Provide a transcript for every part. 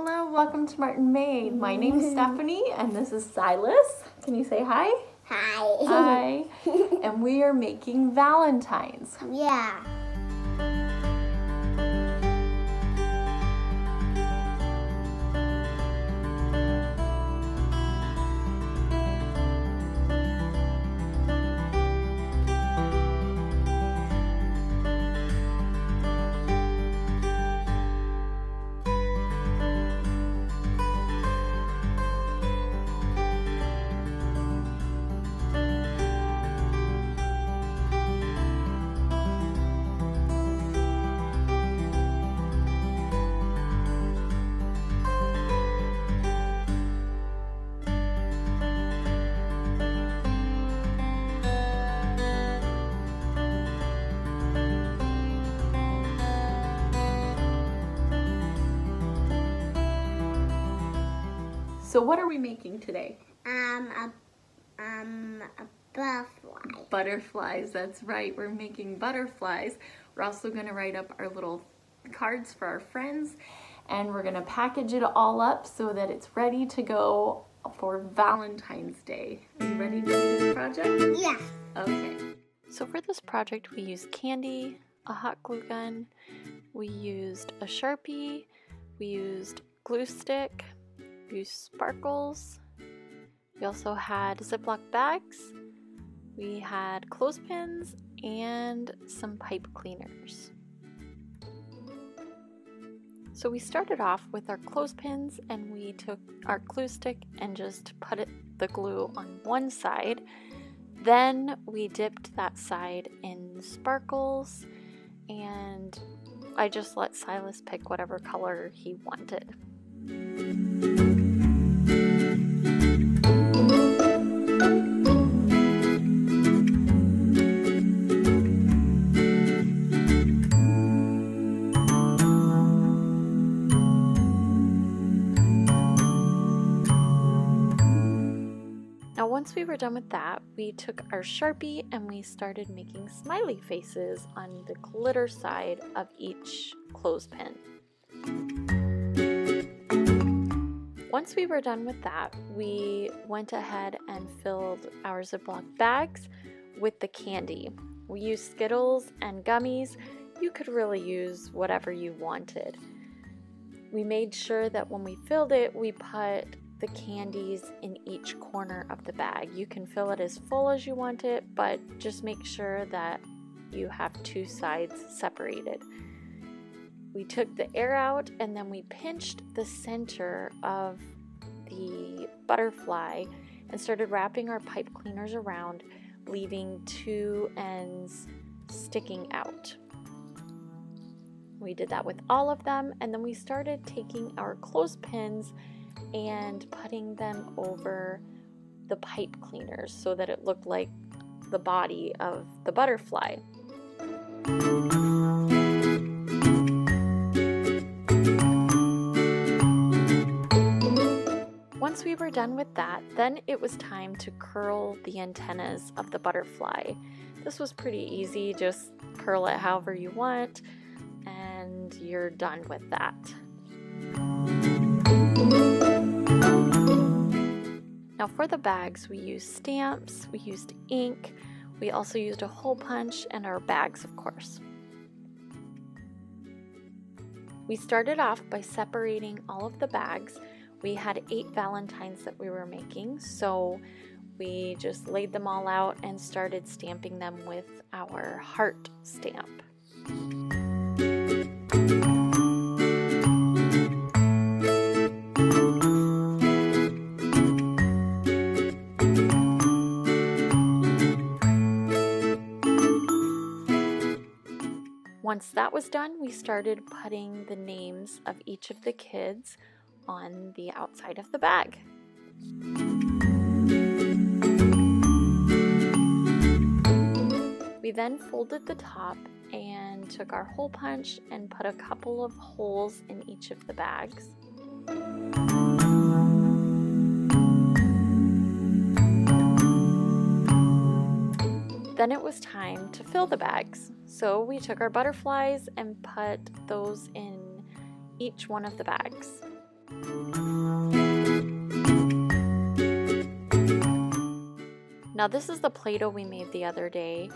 Hello, welcome to Martinmade. My name's mm-hmm. Stephanie and this is Silas. Can you say hi? Hi. Hi. and we are making Valentines. Yeah. So what are we making today? Um, a, um, a butterfly. Butterflies, that's right. We're making butterflies. We're also gonna write up our little cards for our friends and we're gonna package it all up so that it's ready to go for Valentine's Day. Are you ready to do this project? Yeah. Okay. So for this project, we used candy, a hot glue gun, we used a Sharpie, we used glue stick, we sparkles, we also had Ziploc bags, we had clothespins, and some pipe cleaners. So we started off with our clothespins and we took our glue stick and just put it, the glue on one side then we dipped that side in sparkles and I just let Silas pick whatever color he wanted. Once we were done with that, we took our Sharpie and we started making smiley faces on the glitter side of each clothespin. Once we were done with that, we went ahead and filled our Ziploc bags with the candy. We used Skittles and gummies. You could really use whatever you wanted. We made sure that when we filled it, we put the candies in each corner of the bag. You can fill it as full as you want it, but just make sure that you have two sides separated. We took the air out and then we pinched the center of the butterfly and started wrapping our pipe cleaners around, leaving two ends sticking out. We did that with all of them, and then we started taking our clothespins and putting them over the pipe cleaners so that it looked like the body of the butterfly. Once we were done with that, then it was time to curl the antennas of the butterfly. This was pretty easy, just curl it however you want, and you're done with that. Now for the bags, we used stamps, we used ink, we also used a hole punch and our bags, of course. We started off by separating all of the bags. We had eight Valentines that we were making, so we just laid them all out and started stamping them with our heart stamp. Once that was done, we started putting the names of each of the kids on the outside of the bag. We then folded the top and took our hole punch and put a couple of holes in each of the bags. Then it was time to fill the bags. So we took our butterflies and put those in each one of the bags. Now, this is the Play Doh we made the other day.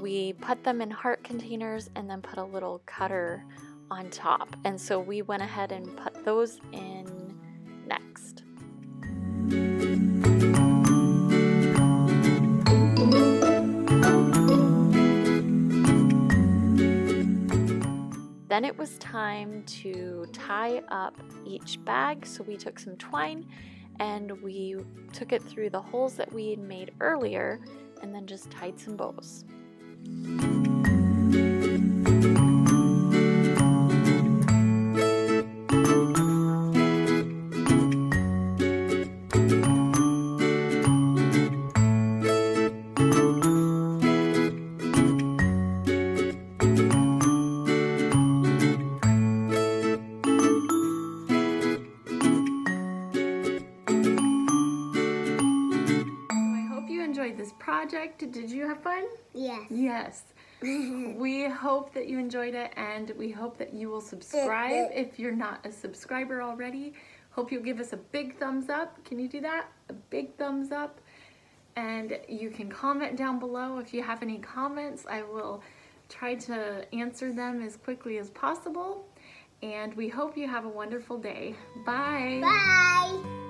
We put them in heart containers and then put a little cutter on top. And so we went ahead and put those in Then it was time to tie up each bag. So we took some twine and we took it through the holes that we had made earlier and then just tied some bows. Project. Did you have fun? Yes. Yes. we hope that you enjoyed it and we hope that you will subscribe if you're not a subscriber already. Hope you'll give us a big thumbs up. Can you do that? A big thumbs up. And you can comment down below if you have any comments. I will try to answer them as quickly as possible. And we hope you have a wonderful day. Bye. Bye.